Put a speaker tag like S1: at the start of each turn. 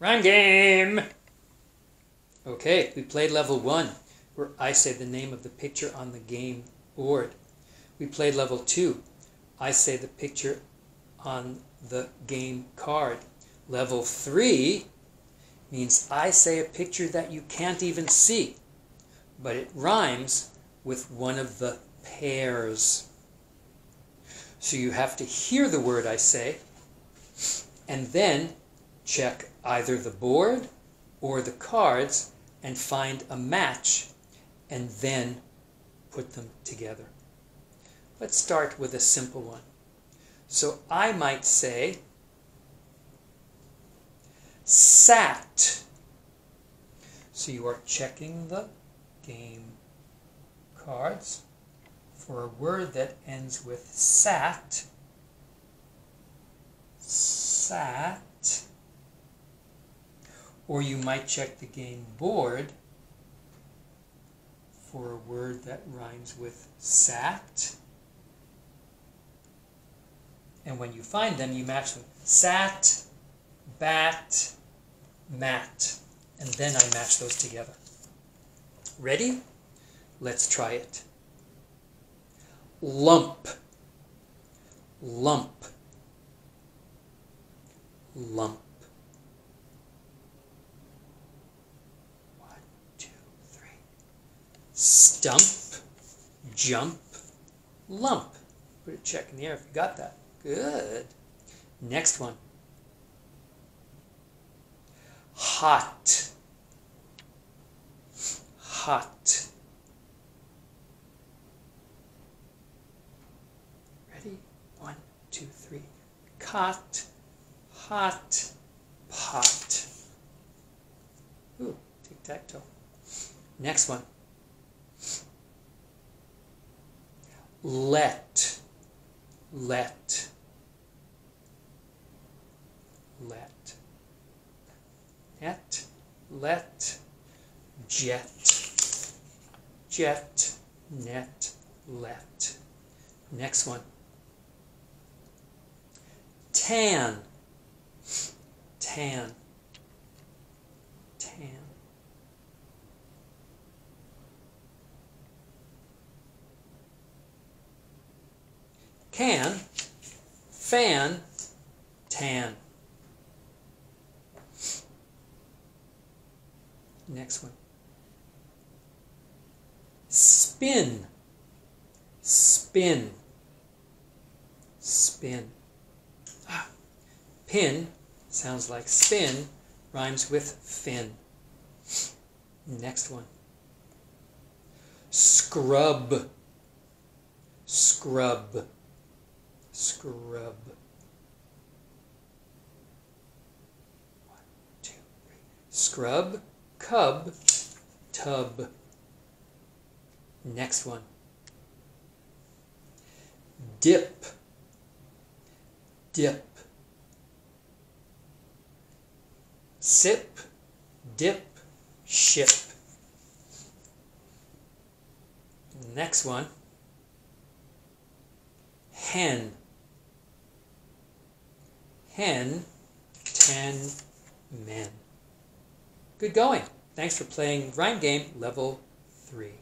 S1: Rhyme game! Okay, we played level one, where I say the name of the picture on the game board. We played level two. I say the picture on the game card. Level three means I say a picture that you can't even see, but it rhymes with one of the pairs. So you have to hear the word I say and then check either the board or the cards and find a match and then put them together. Let's start with a simple one. So I might say, sat. So you are checking the game cards for a word that ends with sat. Sat. Or you might check the game board for a word that rhymes with sat. And when you find them, you match them. Sat, bat, mat. And then I match those together. Ready? Let's try it. Lump, lump, lump. One, two, three. Stump, jump, lump. Put a check in the air if you got that. Good. Next one. Hot. Hot. Ready? One, two, three. Cot. Hot. Pot. Ooh, tic tac toe. Next one. Let. Let. Let. Net. Let. Jet. Jet. Net. Let. Next one. Tan. Tan. Tan. Can. Fan. Tan. Next one. Spin. Spin. Spin. Ah. Pin sounds like spin, rhymes with fin. Next one. Scrub. Scrub. Scrub. One, two, three. Scrub, cub, tub. Next one. Dip. Dip. Sip, dip, ship. Next one. Hen. Hen, ten men. Good going. Thanks for playing Rhyme Game Level 3.